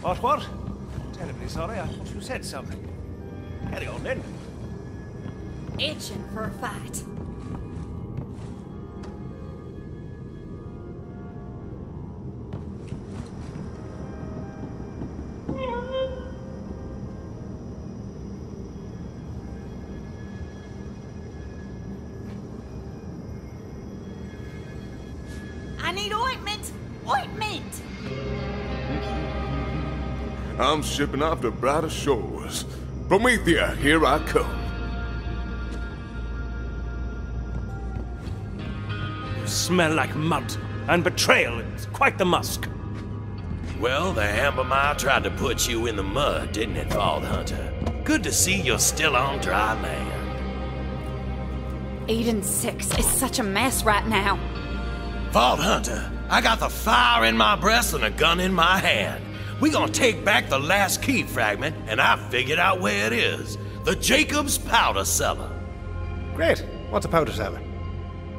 What, what? Terribly sorry, I thought you said something. Carry on then. Itching for a fight. I'm shipping off to brighter shores. Promethea, here I come. You smell like mud and betrayal. It's quite the musk. Well, the Amber Ambermire tried to put you in the mud, didn't it, Vault Hunter? Good to see you're still on dry land. Eden 6 is such a mess right now. Vault Hunter, I got the fire in my breast and a gun in my hand. We gonna take back the last key fragment, and I figured out where it is. The Jakobs Powder Cellar. Great. What's a powder cellar?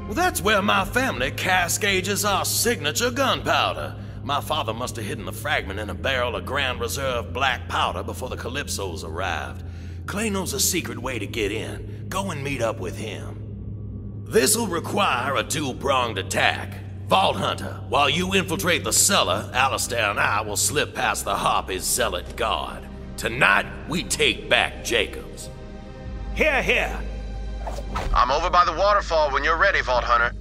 Well, that's where my family cascages our signature gunpowder. My father must have hidden the fragment in a barrel of Grand Reserve black powder before the Calypsos arrived. Clay knows a secret way to get in. Go and meet up with him. This'll require a two-pronged attack. Vault Hunter, while you infiltrate the cellar, Alistair and I will slip past the Harpy's zealot guard. Tonight, we take back Jakobs. Here, here. I'm over by the waterfall when you're ready, Vault Hunter.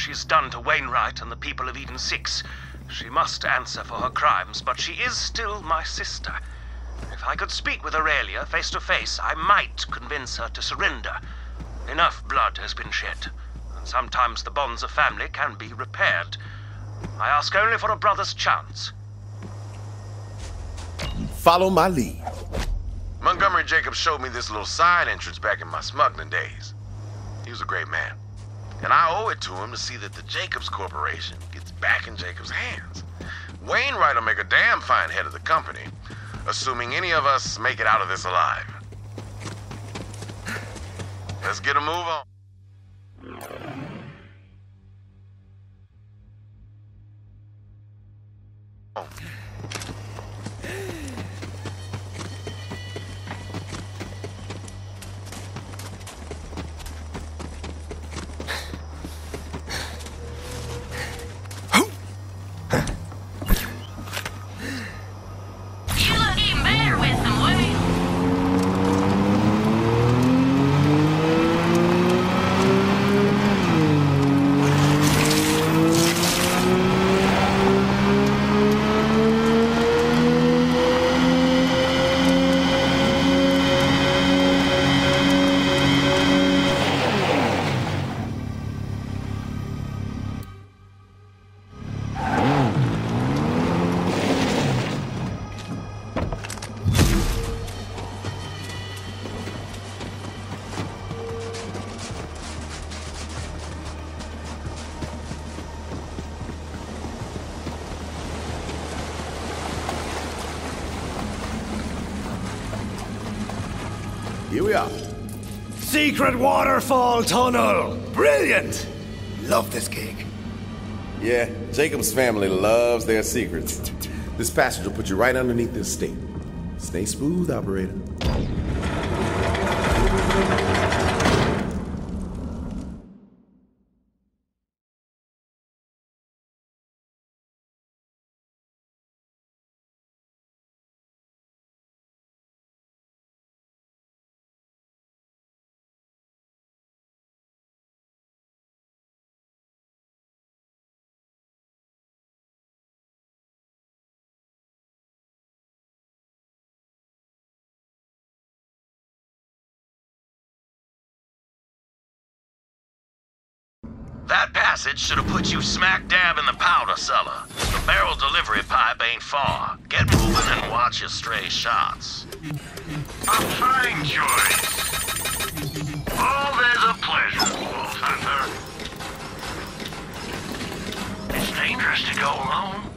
She's done to Wainwright and the people of Eden 6. She must answer for her crimes, but she is still my sister. If I could speak with Aurelia face to face, I might convince her to surrender. Enough blood has been shed, and sometimes the bonds of family can be repaired. I ask only for a brother's chance. Follow my lead. Montgomery Jakobs showed me this little side entrance back in my smuggling days. He was a great man. And I owe it to him to see that the Jakobs Corporation gets back in Jakobs' hands. Wainwright will make a damn fine head of the company, assuming any of us make it out of this alive. Let's get a move on. You Secret waterfall tunnel. Brilliant. Love this gig. Yeah, Jakob's family loves their secrets. This passage will put you right underneath this stake. Stay smooth, operator. That passage should have put you smack dab in the powder cellar. The barrel delivery pipe ain't far. Get moving and watch your stray shots. A fine choice. Always a pleasure, Vault Hunter. It's dangerous to go alone.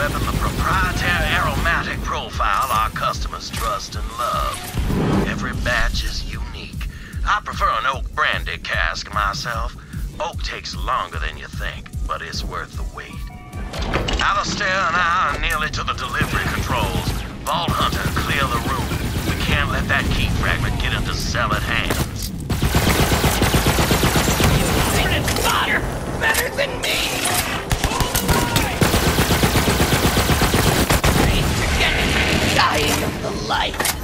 Weapon the proprietary aromatic profile our customers trust and love. Every batch is unique. I prefer an oak brandy cask myself. Oak takes longer than you think, but it's worth the wait. Alistair and I are nearly to the delivery controls. Vault Hunter, clear the room. We can't let that key fragment get into zealot hands. You Fire! Better than me! Dying of the light.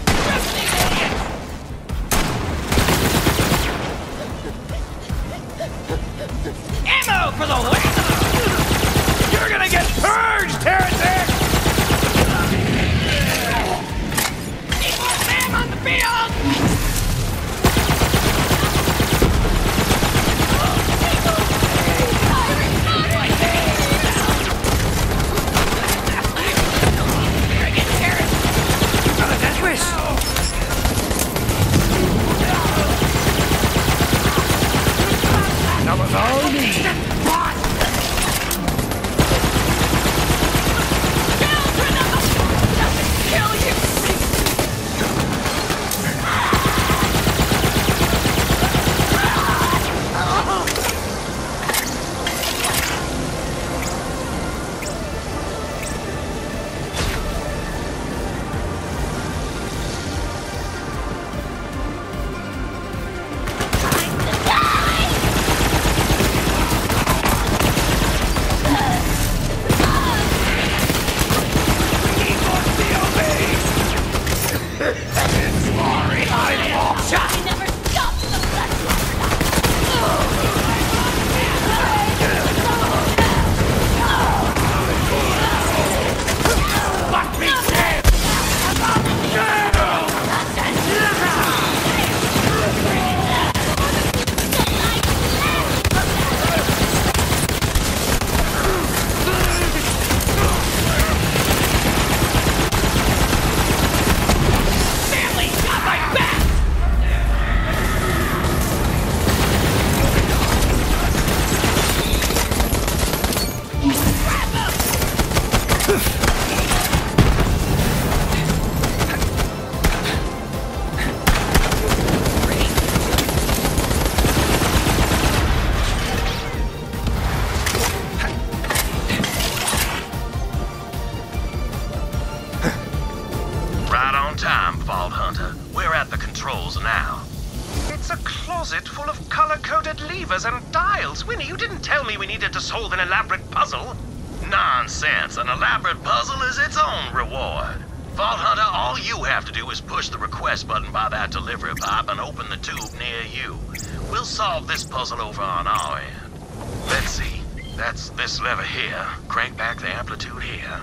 We'll solve this puzzle over on our end. Let's see. That's this lever here. Crank back the amplitude here.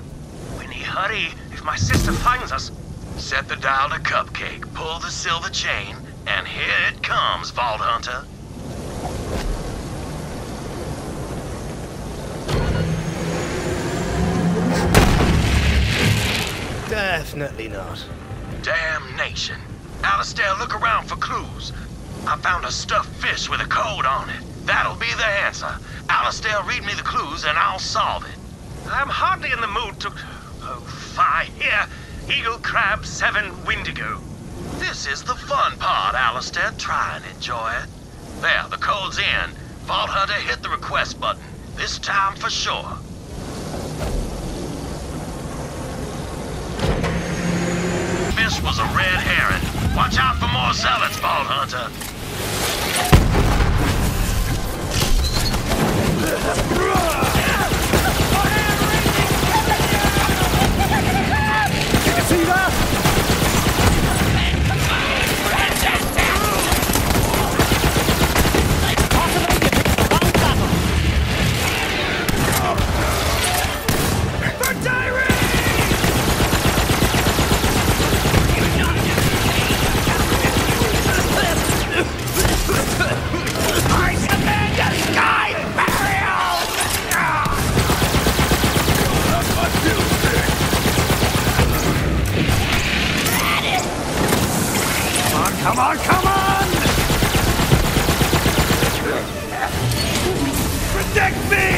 Winnie, hurry. If my sister finds us, Set the dial to cupcake, pull the silver chain, and here it comes, Vault Hunter. Definitely not. Damnation. Alistair, look around for clues. I found a stuffed fish with a code on it. That'll be the answer. Alistair, read me the clues and I'll solve it. I'm hardly in the mood to. Oh, fie. Here. Eagle Crab 7 Windigo. This is the fun part, Alistair. Try and enjoy it. There, the code's in. Vault Hunter, hit the request button. This time for sure. Fish was a red herring. Watch out for more zealots, Vault Hunter. See that? Come on, come on! Protect me!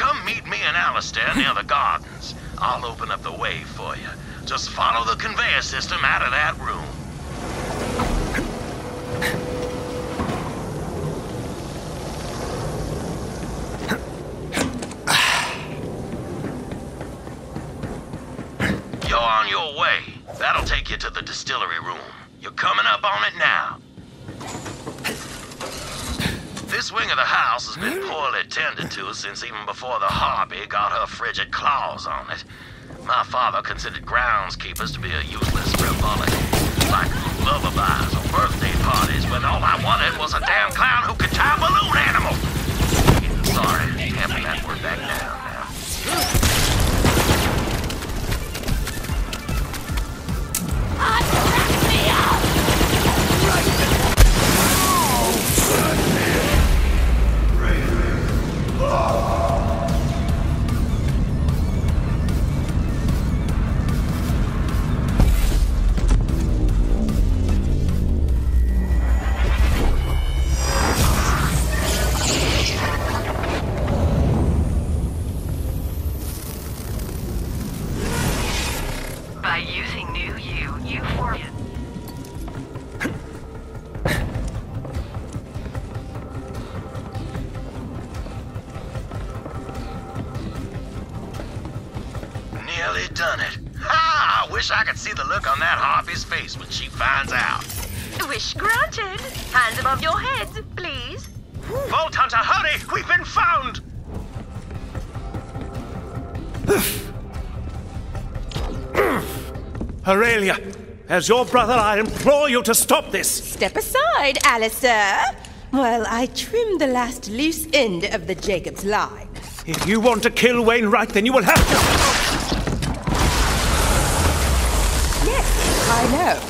Come meet me and Alistair near the gardens. I'll open up the way for you. Just follow the conveyor system out of that room. You're on your way. That'll take you to the distillery room. You're coming up on it now. This wing of the house has been hmm? poorly tended to since even before the Harpy got her frigid claws on it. My father considered groundskeepers to be a useless frivolity, like lullabies or birthday parties, when all I wanted was a damn clown who could tie a balloon animal. Sorry, tamping that word back down now. By your heads, please. Vault Hunter, hurry! We've been found! Aurelia, as your brother, I implore you to stop this. Step aside, Alistair. While I trim the last loose end of the Jakob's line. If you want to kill Wainwright, then you will have to. Yes, I know.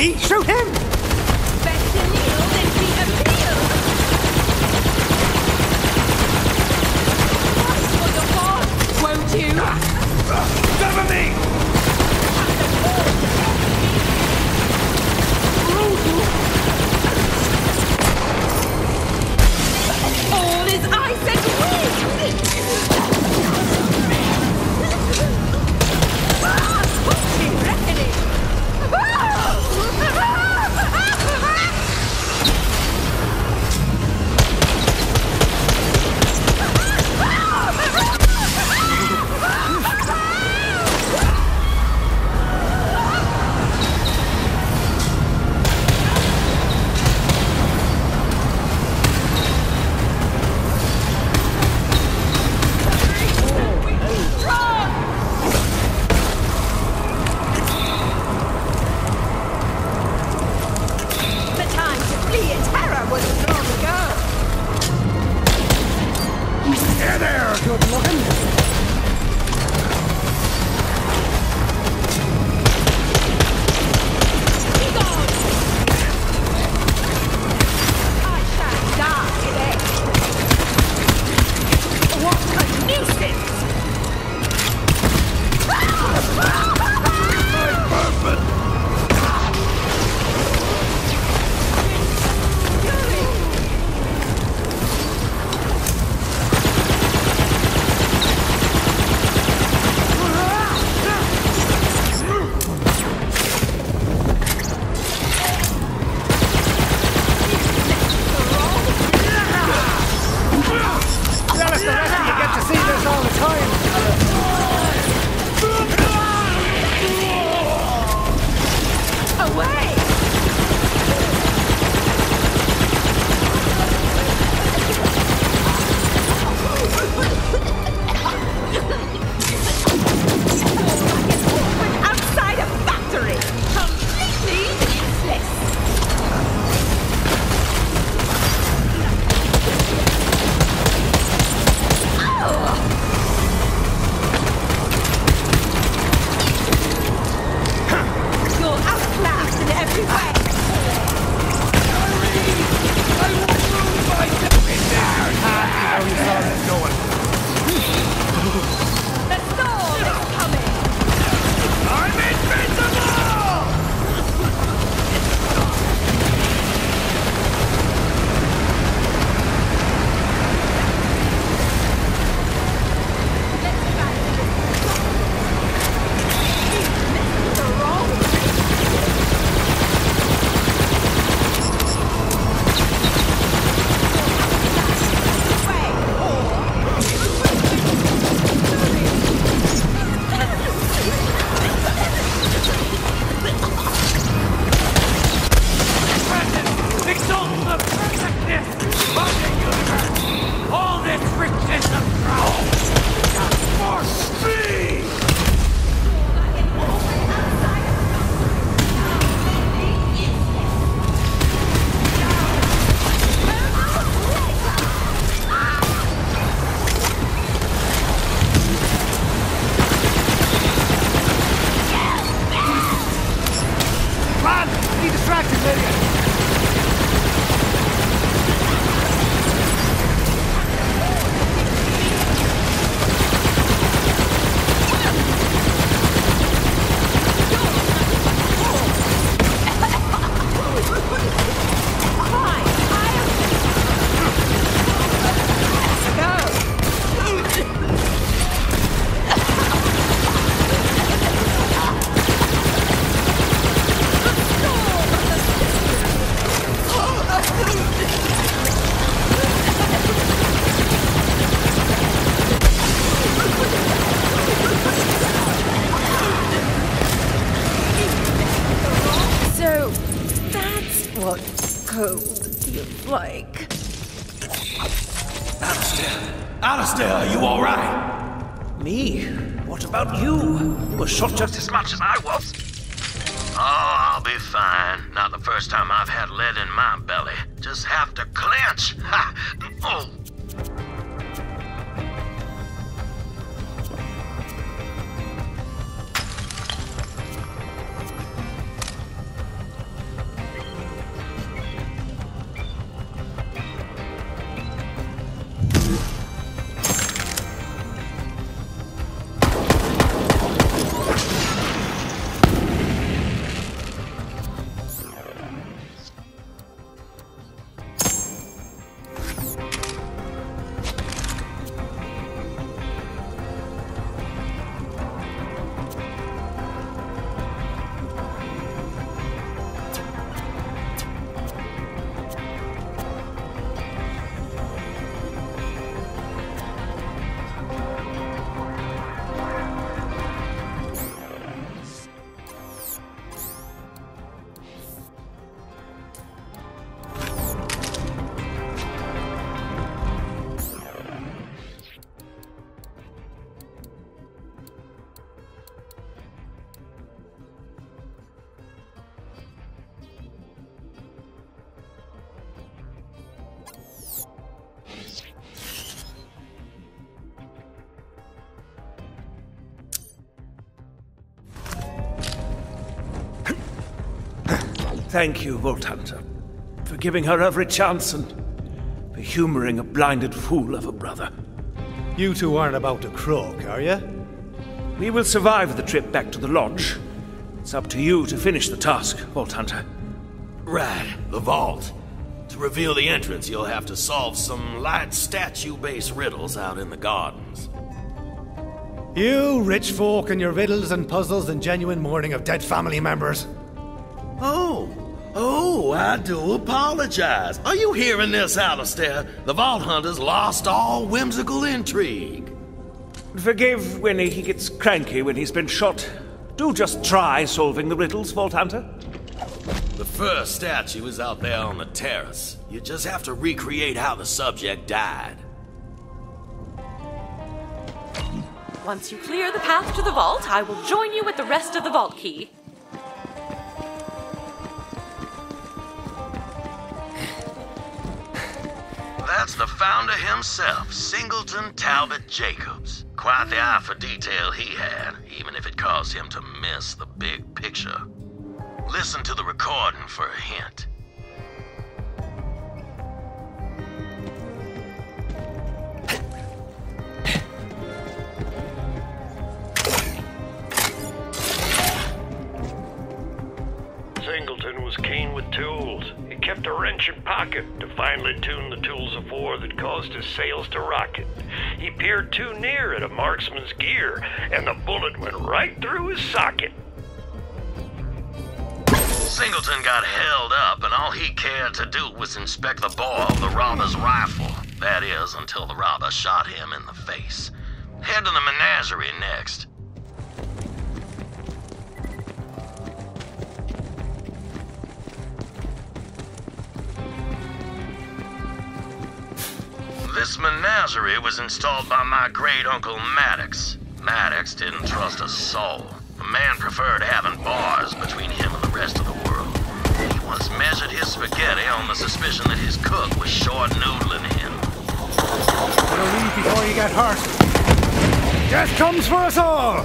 See? Shoot him! Alistair! Alistair, you alright? Me? What about you? You were shot just as much as I was. Oh, I'll be fine. Not the first time I've had lead in my belly. Just have to clench. Ha! Oh! Thank you, Vault Hunter, for giving her every chance and for humoring a blinded fool of a brother. You two aren't about to croak, are you? We will survive the trip back to the lodge. It's up to you to finish the task, Vault Hunter. Right, the vault. To reveal the entrance, you'll have to solve some light statue-based riddles out in the gardens. You rich folk and your riddles and puzzles and genuine mourning of dead family members. Oh, oh, I do apologize. Are you hearing this, Alistair? The Vault Hunters lost all whimsical intrigue. Forgive Winnie, he gets cranky when he's been shot. Do just try solving the riddles, Vault Hunter. The first statue is out there on the terrace. You just have to recreate how the subject died. Once you clear the path to the vault, I will join you with the rest of the vault key. That's the founder himself, Singleton Talbot Jakobs. Quite the eye for detail he had, even if it caused him to miss the big picture. Listen to the recording for a hint. Singleton was keen with tools. Kept a wrench in pocket to finely tune the tools of war that caused his sails to rocket. He peered too near at a marksman's gear, and the bullet went right through his socket. Singleton got held up, and all he cared to do was inspect the bore of the robber's rifle. That is, until the robber shot him in the face. Head to the menagerie next. Menagerie was installed by my great uncle Maddox. Maddox didn't trust a soul. The man preferred having bars between him and the rest of the world. He once measured his spaghetti on the suspicion that his cook was short noodling him. Better leave before you get hurt. Death comes for us all!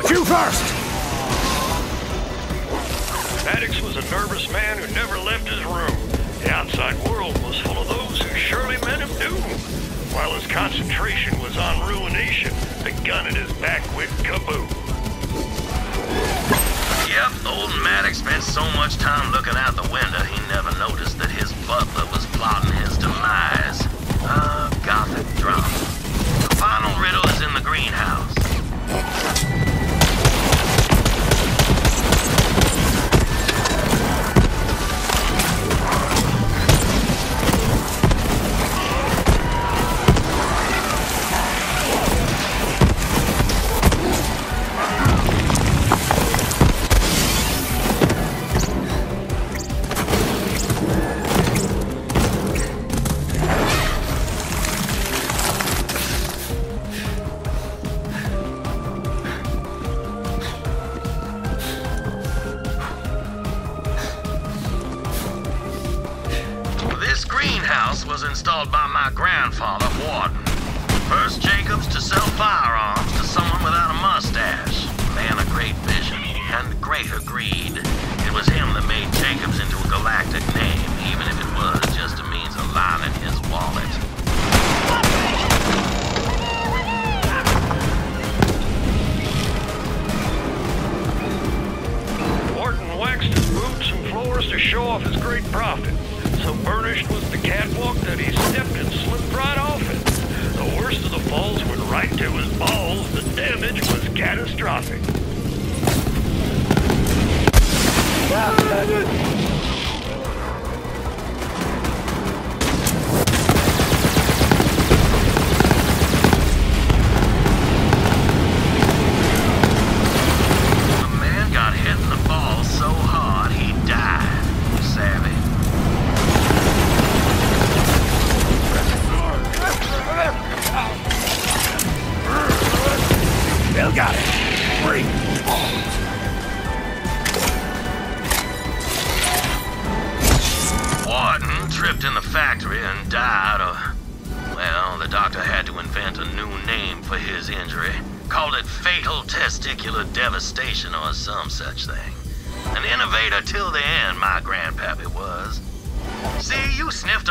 But you first! Maddox was a nervous man who never left his room. The outside world was full of those who surely meant him doom. While his concentration was on ruination, the gun at his back went kaboom. Yep, old Maddox spent so much time looking out the window he never noticed that his butler was plotting his demise. A gothic drama. The final riddle is in the greenhouse. Sell firearms to someone without a mustache. A man of great vision and greater greed. It was him that made Jakobs into a galactic name, even if it was just a means of lining his wallet. Warden waxed his boots and floors to show off his great profit. So burnished was the catwalk that he stepped and slipped right off it. The worst of the falls right to his balls. The damage was catastrophic.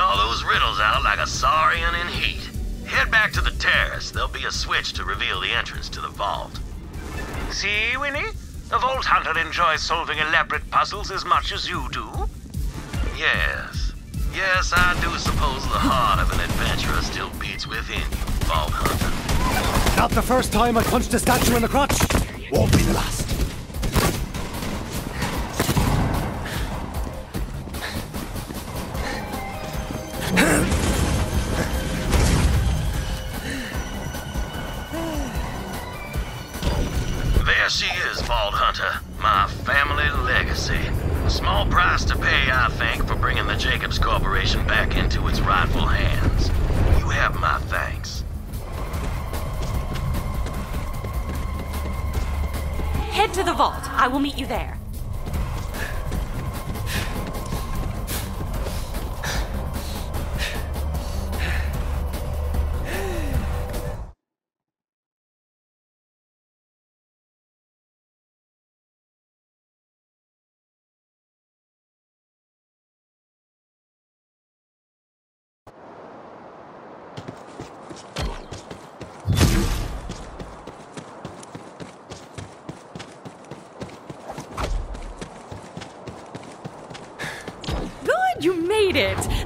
All those riddles out like a saurian in heat. Head back to the terrace. There'll be a switch to reveal the entrance to the vault. See, Winnie? The Vault Hunter enjoys solving elaborate puzzles as much as you do. Yes. Yes, I do suppose the heart of an adventurer still beats within you, Vault Hunter. Not the first time I punched a statue in the crotch. Won't be the last.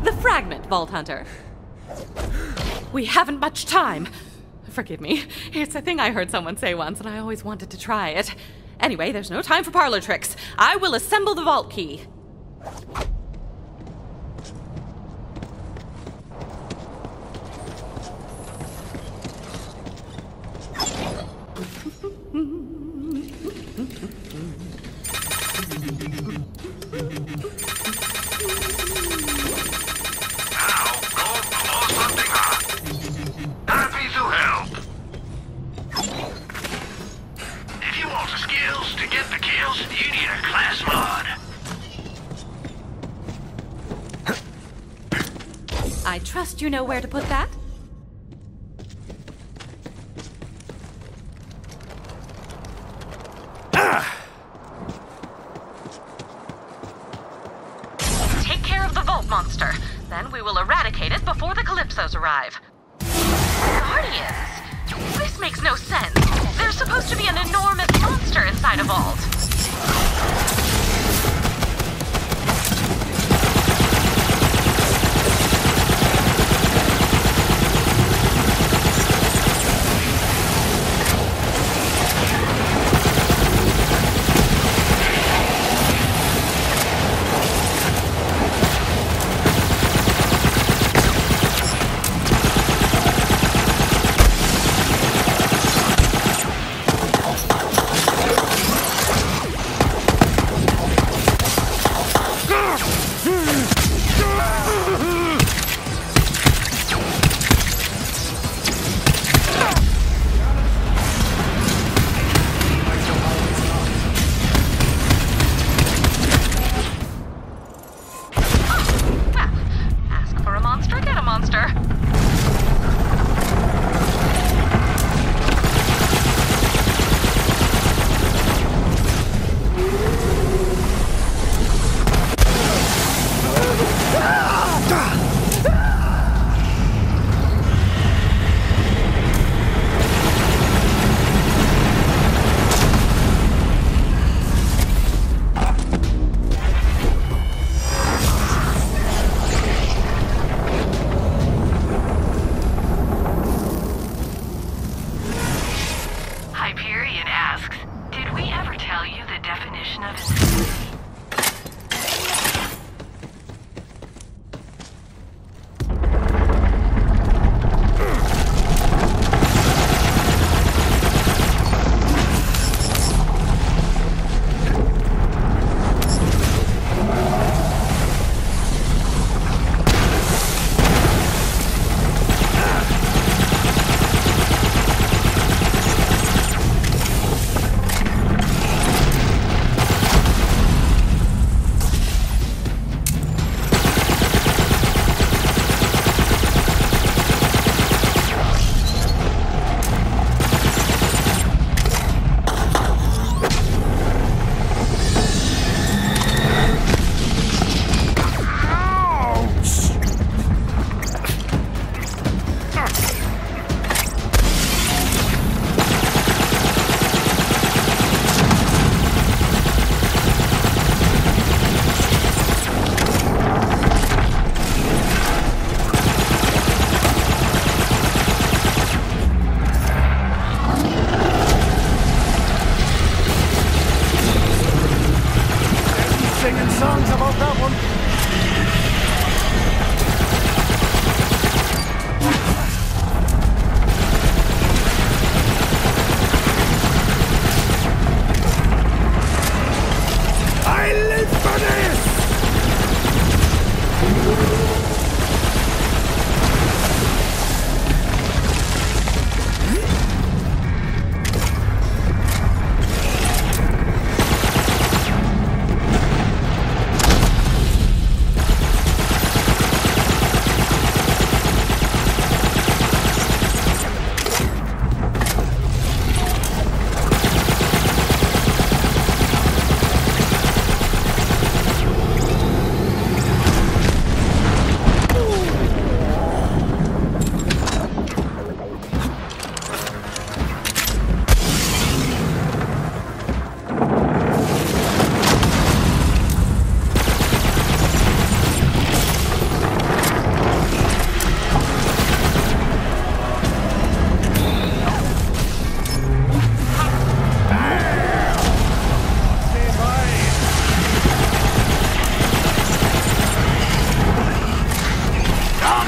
The fragment, Vault Hunter. We haven't much time. Forgive me. It's a thing I heard someone say once, and I always wanted to try it. Anyway, there's no time for parlor tricks. I will assemble the vault key.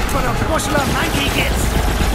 for a bushel of monkey gets.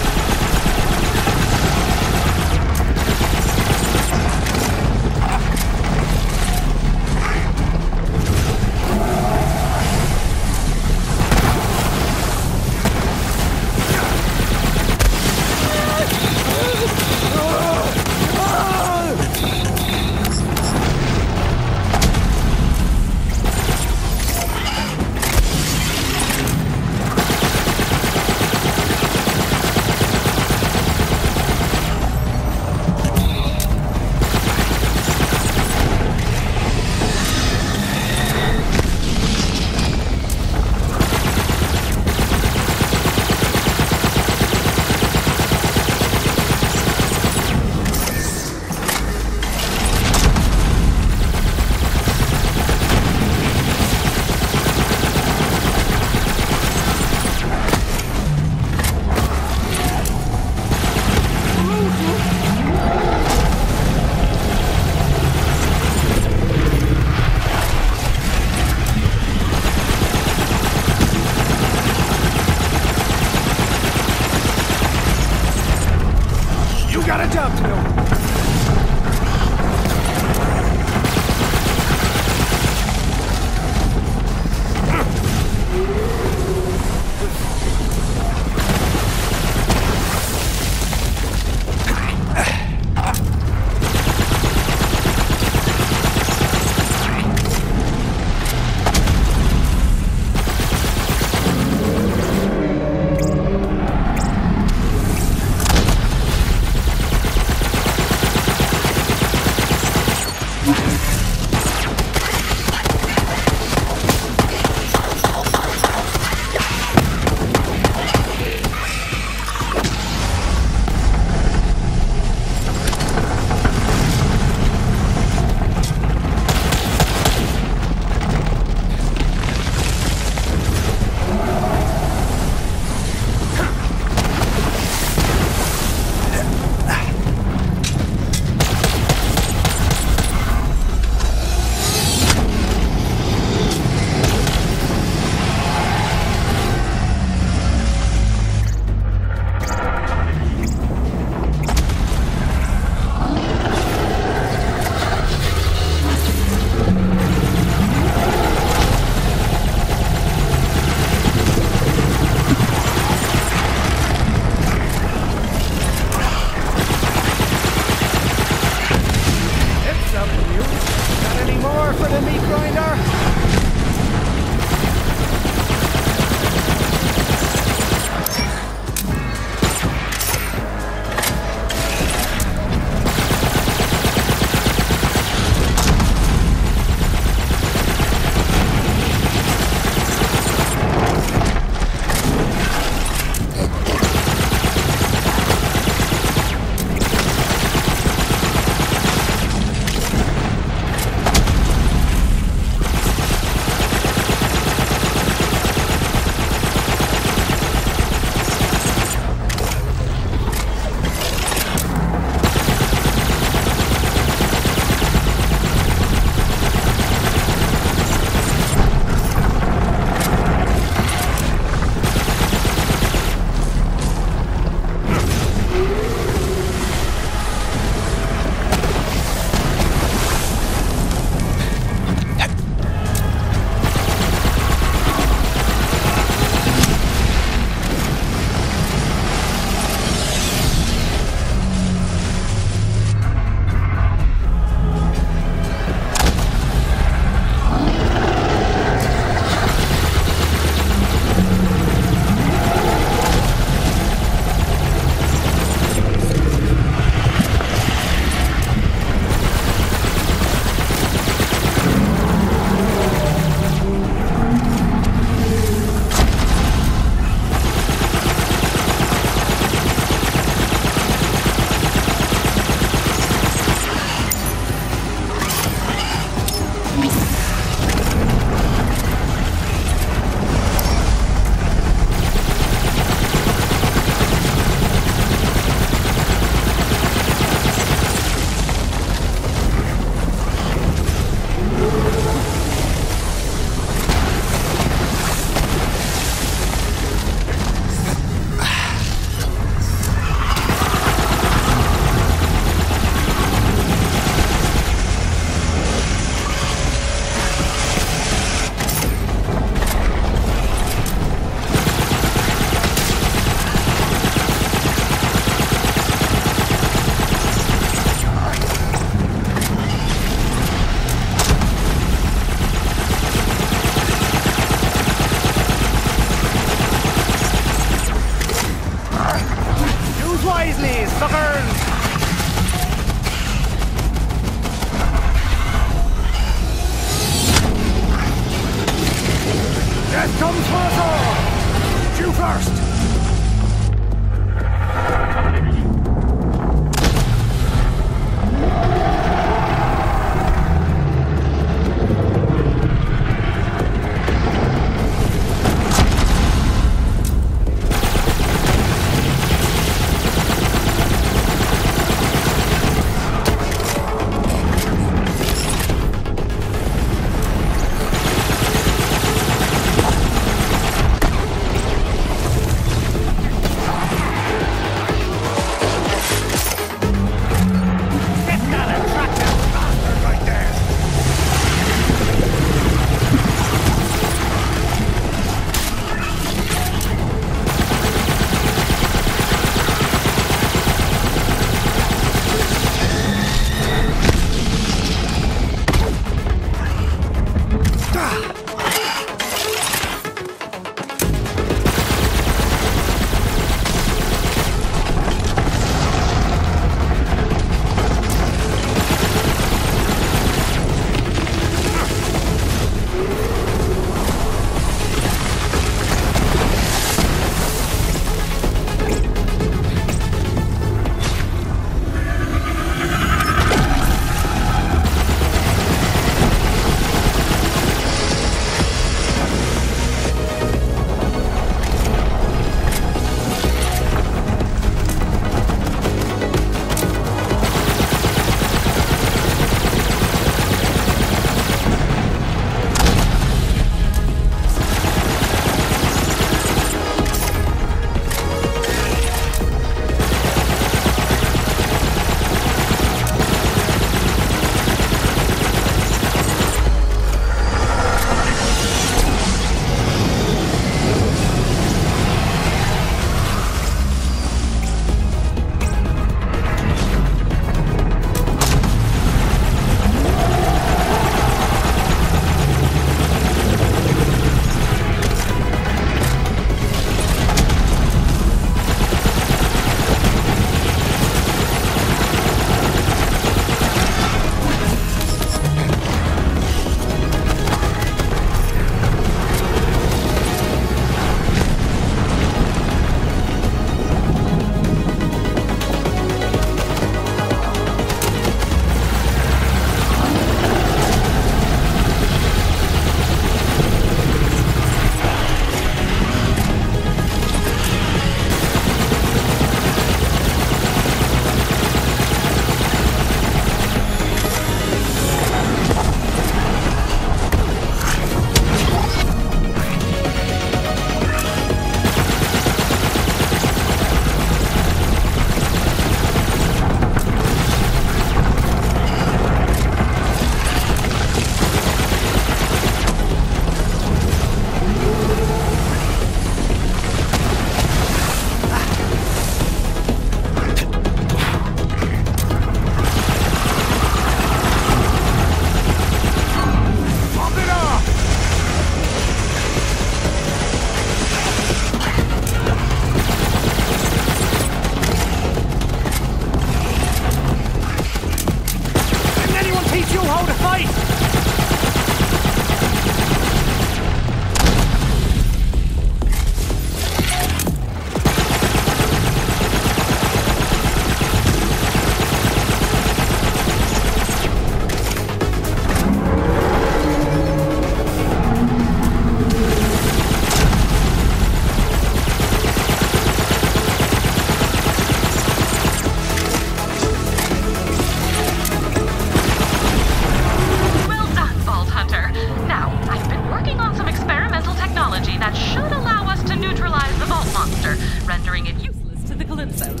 episode.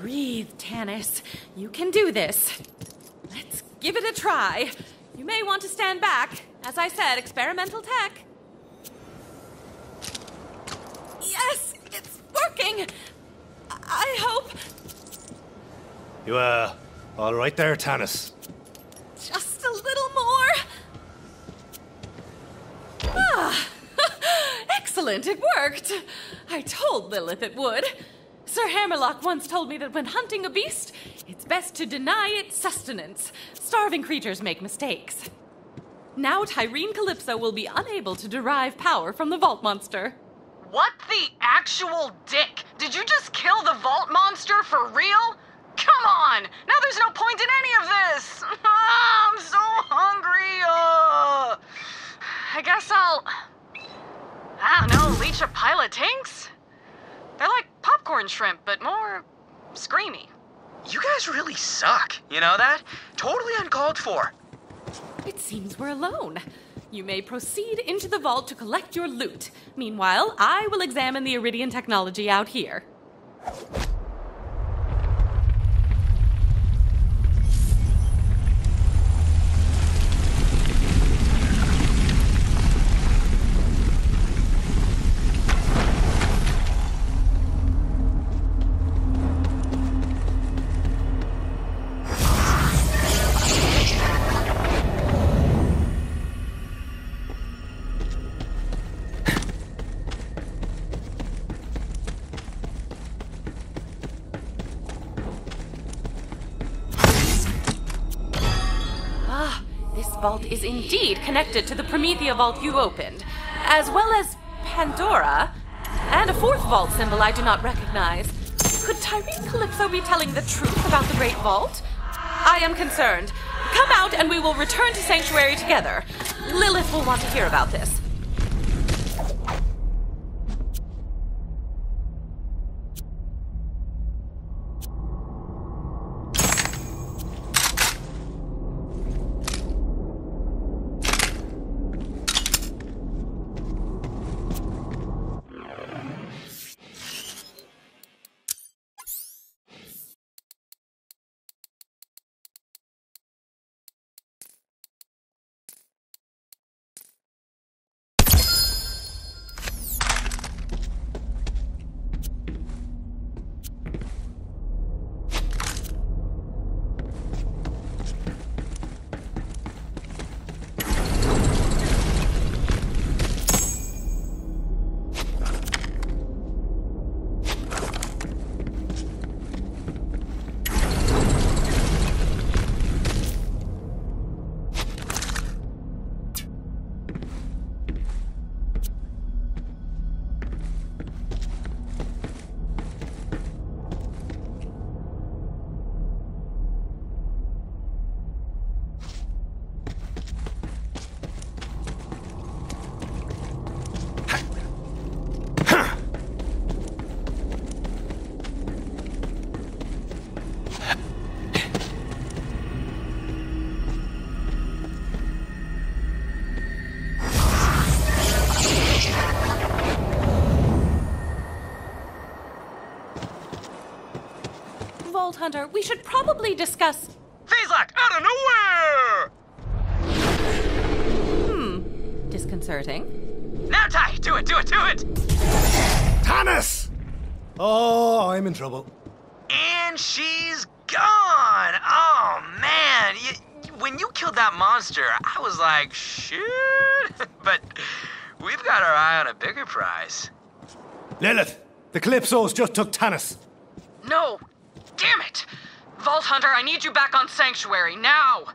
Breathe, Tannis. You can do this. Let's give it a try. You may want to stand back. As I said, experimental tech. Yes, it's working. I hope. You, uh, all right there, Tannis? Just a little more. Ah, excellent, it worked. I told Lilith it would. Sir Hammerlock once told me that when hunting a beast, it's best to deny it sustenance. Starving creatures make mistakes. Now Tyreen Calypso will be unable to derive power from the Vault Monster. What the actual dick? Did you just kill the Vault Monster for real? Come on! Now there's no point in any of this! I'm so hungry! Uh, I guess I'll. I don't know, leech a pile of tinks? They're like popcorn shrimp, but more screamy. You guys really suck. You know that? Totally uncalled for. It seems we're alone. You may proceed into the vault to collect your loot. Meanwhile, I will examine the Eridian technology out here. Is indeed connected to the Promethea vault you opened, as well as Pandora, and a fourth vault symbol I do not recognize. Could Tyreen Calypso be telling the truth about the Great Vault? I am concerned. Come out and we will return to Sanctuary together. Lilith will want to hear about this. Hunter, we should probably discuss. Phazak, out of nowhere! Hmm, disconcerting. Now, Ty, do it, do it, do it! Tannis! Oh, I'm in trouble. And she's gone! Oh, man! You, when you killed that monster, I was like, shoot! but we've got our eye on a bigger prize. Lilith, the Calypsos just took Tannis. No! Damn it! Vault Hunter, I need you back on Sanctuary, now!